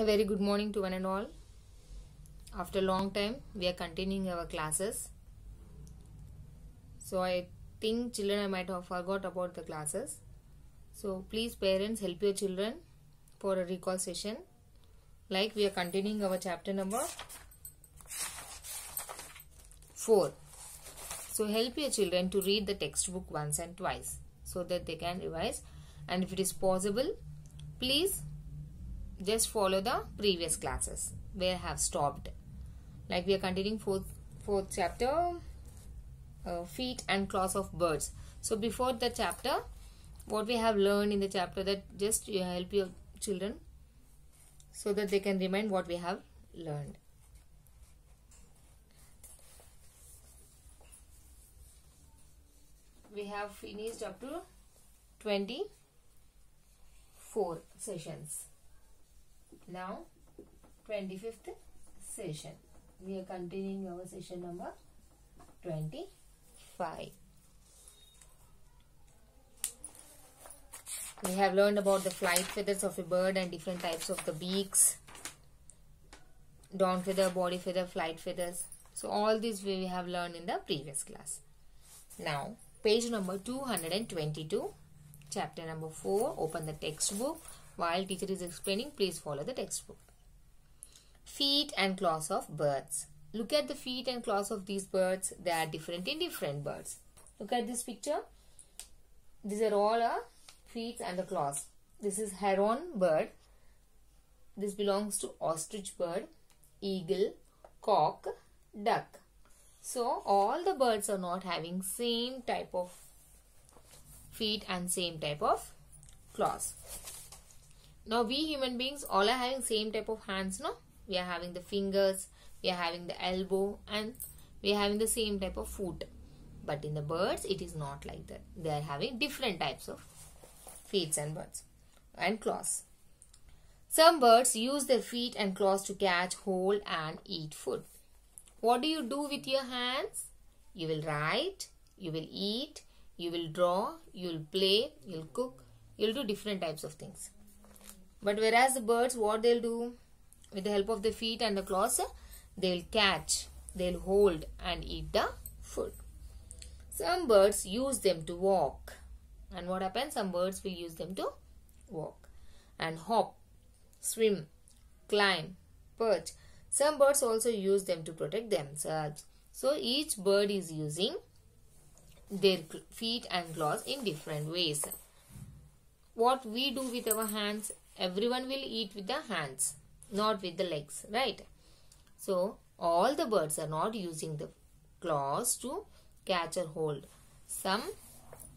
A very good morning to one and all. After a long time, we are continuing our classes. So I think children I might have forgot about the classes. So please parents help your children for a recall session. Like we are continuing our chapter number 4. So help your children to read the textbook once and twice so that they can revise and if it is possible please just follow the previous classes where I have stopped. Like we are continuing fourth fourth chapter uh, feet and claws of birds. So before the chapter what we have learned in the chapter that just you help your children so that they can remind what we have learned. We have finished up to 24 sessions. Now 25th session. We are continuing our session number 25. We have learned about the flight feathers of a bird and different types of the beaks. Down feather, body feather, flight feathers. So all these we have learned in the previous class. Now page number 222 chapter number 4 open the textbook while teacher is explaining please follow the textbook. Feet and claws of birds. Look at the feet and claws of these birds. They are different in different birds. Look at this picture. These are all our feet and the claws. This is heron bird. This belongs to ostrich bird eagle cock duck. So all the birds are not having same type of feet and same type of claws. Now we human beings all are having same type of hands, no? We are having the fingers, we are having the elbow and we are having the same type of foot. But in the birds it is not like that. They are having different types of feet and birds and claws. Some birds use their feet and claws to catch, hold and eat food. What do you do with your hands? You will write, you will eat, you will draw, you will play, you will cook, you will do different types of things. But whereas the birds, what they'll do with the help of the feet and the claws, they'll catch, they'll hold and eat the food. Some birds use them to walk. And what happens? Some birds will use them to walk and hop, swim, climb, perch. Some birds also use them to protect themselves. So each bird is using their feet and claws in different ways. What we do with our hands, everyone will eat with the hands, not with the legs, right? So all the birds are not using the claws to catch or hold. Some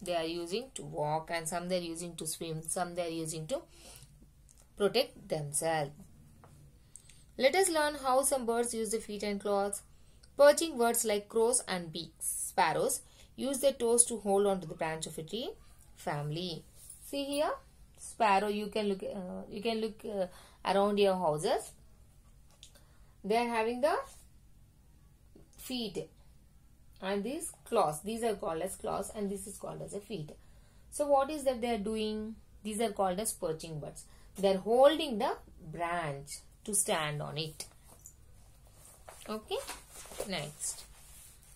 they are using to walk and some they are using to swim, some they are using to protect themselves. Let us learn how some birds use the feet and claws. Perching birds like crows and beaks, sparrows use their toes to hold on to the branch of a tree family. See here, sparrow. You can look. Uh, you can look uh, around your houses. They are having the feet and these claws. These are called as claws, and this is called as a feet. So what is that they are doing? These are called as perching birds. They are holding the branch to stand on it. Okay. Next.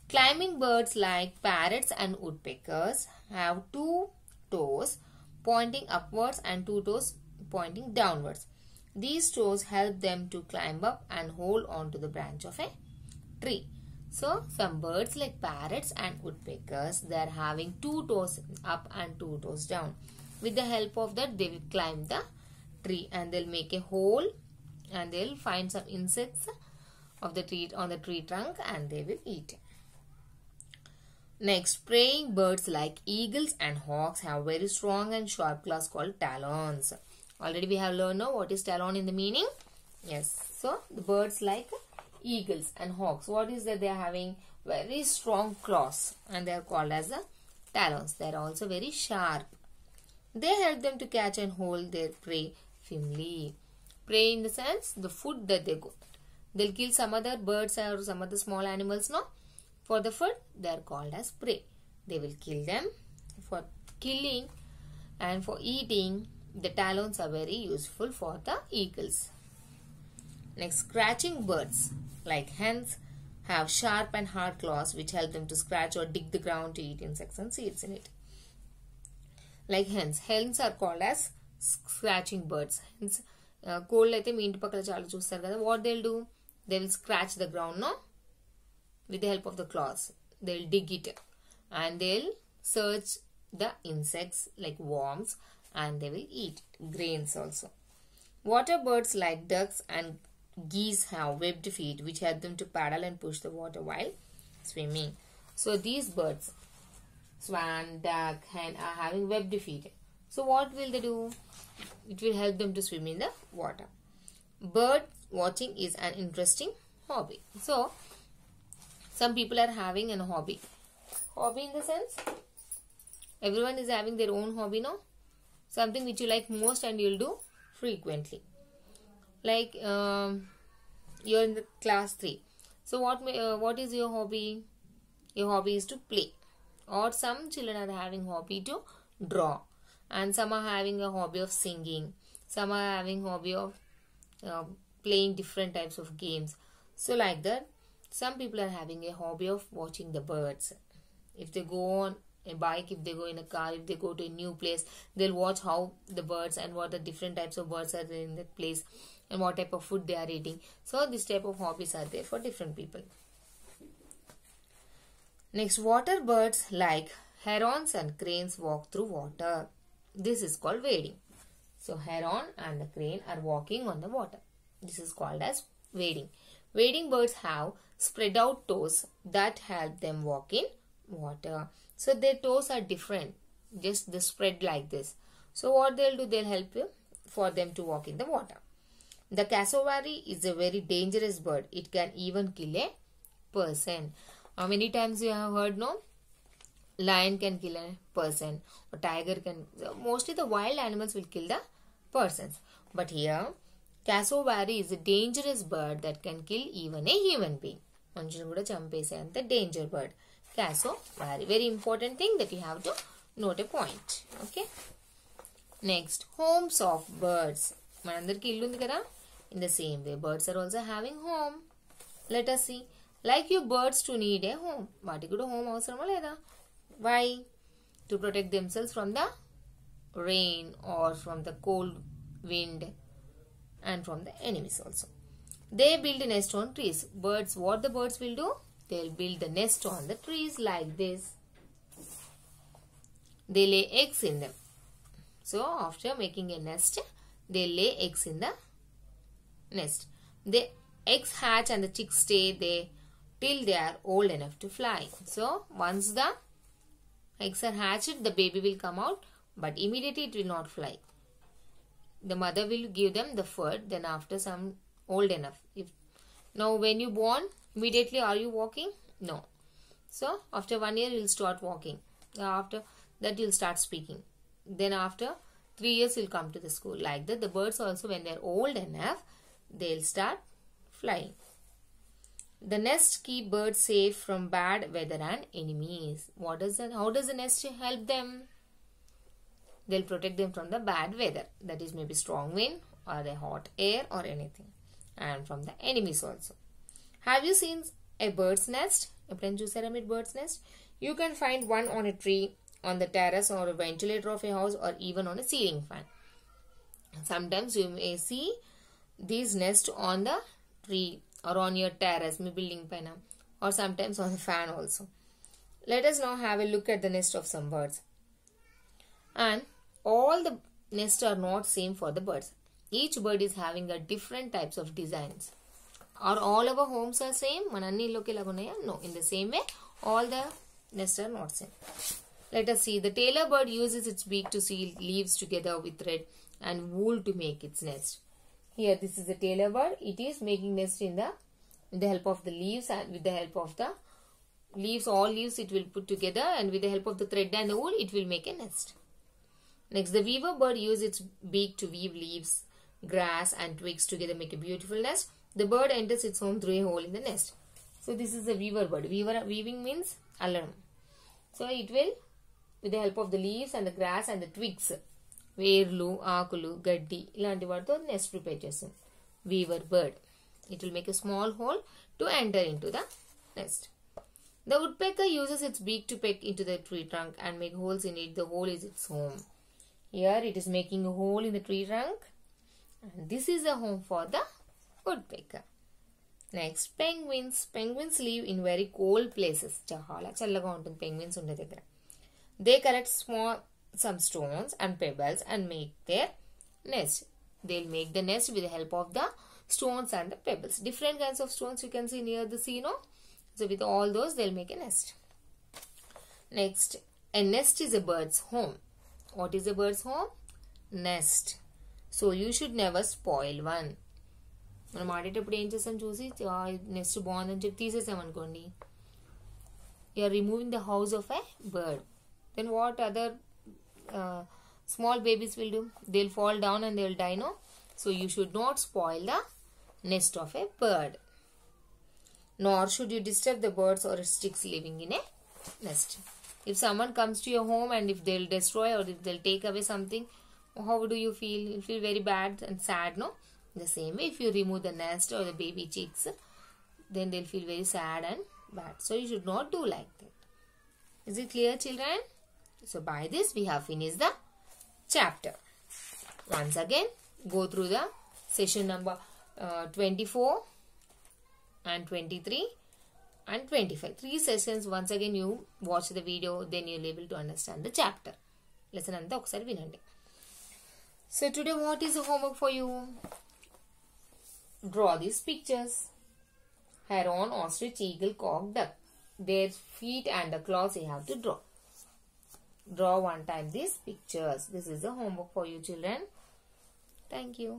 Climbing birds like parrots and woodpeckers have two toes pointing upwards and two toes pointing downwards. These toes help them to climb up and hold on to the branch of a tree. So, some birds like parrots and woodpeckers, they are having two toes up and two toes down. With the help of that, they will climb the tree and they'll make a hole and they'll find some insects of the tree on the tree trunk and they will eat. Next, preying birds like eagles and hawks have very strong and sharp claws called talons. Already we have learned now what is talon in the meaning. Yes. So, the birds like eagles and hawks. What is that they are having? Very strong claws and they are called as the talons. They are also very sharp. They help them to catch and hold their prey firmly. Prey in the sense the food that they go. They'll kill some other birds or some other small animals, no? For the food, they are called as prey. They will kill them. For killing and for eating, the talons are very useful for the eagles. Next, scratching birds like hens have sharp and hard claws which help them to scratch or dig the ground to eat insects and seeds in it. Like hens. Hens are called as scratching birds. Hens, కోళ్ళు అయితే మీ ఇంటి పక్కన చాలా చూస్తారు కదా what they do they will scratch the ground no With the help of the claws. They'll dig it and they'll search the insects like worms and they will eat grains also. Water birds like ducks and geese have webbed feet which help them to paddle and push the water while swimming. So these birds, swan, duck, hen are having webbed feet. So what will they do? It will help them to swim in the water. Bird watching is an interesting hobby. So some people are having an hobby. Hobby in the sense everyone is having their own hobby no? Something which you like most and you'll do frequently. Like um, you're in the class 3 so what uh, what is your hobby? Your hobby is to play. Or some children are having hobby to draw. And some are having a hobby of singing. Some are having hobby of uh, playing different types of games. So like that some people are having a hobby of watching the birds. If they go on a bike if they go in a car if they go to a new place they'll watch how the birds and what the different types of birds are in that place and what type of food they are eating. So this type of hobbies are there for different people. Next water birds like herons and cranes walk through water. This is called wading. So heron and the crane are walking on the water. This is called as wading wading birds have spread out toes that help them walk in water. So their toes are different, just they spread like this. So what they'll do, they'll help you for them to walk in the water. The cassowary is a very dangerous bird. It can even kill a person. How many times you have heard no? Lion can kill a person or tiger can. Mostly the wild animals will kill the persons. But here, cassowary is dangerous bird that can kill even a human being మనుషులు కూడా చంపేసేంత danger bird cassowary important thing that you have to note a point okay next homes of birds మనందరికి ఇల్లు ఉంది కదా? In the same way birds are also having home let us see like you birds to need a home వాటికి కూడా home అవసరమా లేదా? Why to protect themselves from the rain or from the cold wind and from the enemies also. They build a nest on trees. Birds, what the birds will do? They'll build the nest on the trees like this. They lay eggs in them. So after making a nest, they lay eggs in the nest. The eggs hatch and the chicks stay there till they are old enough to fly. So once the eggs are hatched, the baby will come out, but immediately it will not fly the mother will give them the food then after some old enough. If now when you born immediately are you walking? No. So after one year you'll start walking. After that you'll start speaking. Then after three years you'll come to the school. Like that the birds also when they're old enough they'll start flying. The nest keep birds safe from bad weather and enemies. What does that how does the nest help them they'll protect them from the bad weather that is maybe strong wind or the hot air or anything and from the enemies also have you seen a bird's nest ఎప్పుడైనా చూసారా మీరు birds NEFT you can find one on a tree on the terrace are ventilator of a house are even on a ceiling fan sometimes you may see these nest on the tree or on your terrace me building పైన or sometimes on the fan also let us now have a look at the nest of some birds and all the nests are not same for the birds each bird is having a different types of designs are all our homes are same మన అన్ని ఇల్లుకి ఇలాగ ఉన్నాయా no in the same way all the nests are not same let us see the tailor bird uses its beak to seal leaves together with thread and wool to make its nest here this is the tailor bird it is making nest in the with the help of the leaves and with the help of the leaves all leaves it will put together and with the help of the thread and the wool it will make a nest Next, the weaver bird uses its beak to weave leaves, grass, and twigs together make a beautiful nest. The bird enters its home through a hole in the nest. So this is the weaver bird. Weaver weaving means alarm. So it will, with the help of the leaves and the grass and the twigs, వేర్లు ఆకులు గడ్డి ఇలాంటి వాటితో NEFT prepare చేస్తుంది Weaver bird It will make a small hole to enter into the nest. The woodpecker uses its beak to peck into the tree trunk and make holes in it. The hole is its home. Here it is making a hole in the tree trunk. And this is a home for the woodpecker. Next penguins penguins leave in very cold places చాలా చల్లగా ఉంటుంది penguins ఉండే దగ్గర they collect small some stones and pebbles and make their NEFT they will make the nest with help of the stones and the pebbles. Different kinds of stones you can see near the sea, no? So with all those, they'll make a nest. Next, a nest is a bird's home. What is a bird's home? Nest. So you should never spoil one. మనం ఆడేటప్పుడు ఏం చేస్తాం చూసి next బాగుందని చెప్పి తీసేసాం అనుకోండి you're removing the house of a bird then what other small babies will do they will fall down and they will die no so you should not spoil the nest of a bird. Nor should you disturb the birds or sticks living in a nest. If someone comes to your home and if they'll destroy or if they'll take away something, how do you feel? You feel very bad and sad, no? The same way, if you remove the nest or the baby chicks, then they'll feel very sad and bad. So you should not do like that. Is it clear, children? So by this, we have finished the chapter. Once again, go through the session number uh, 24 and 23 and 25 three sessions once again you watch the video then you'll able to understand the chapter lesson అంతా ఒకసారి వినండి so today what is the homework for you draw these pictures heron ostrich eagle cock duck their feet and the claws you have to draw draw one time these pictures this is the homework for you children thank you